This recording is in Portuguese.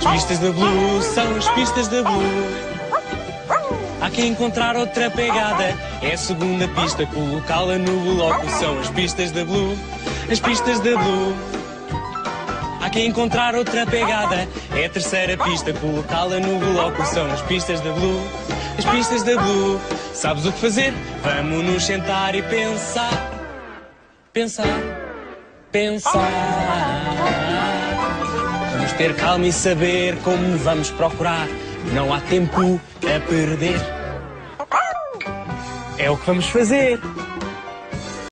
As pistas da Blue são as pistas da Blue. Há que encontrar outra pegada. É a segunda pista, colocá-la no bloco. São as pistas da Blue, as pistas da Blue. Há que encontrar outra pegada. É a terceira pista, colocá-la no bloco. São as pistas da Blue, as pistas da Blue. Sabes o que fazer? Vamos nos sentar e pensar. Pensar, pensar. Vamos ter calma e saber como vamos procurar. Não há tempo a perder. É o que vamos fazer.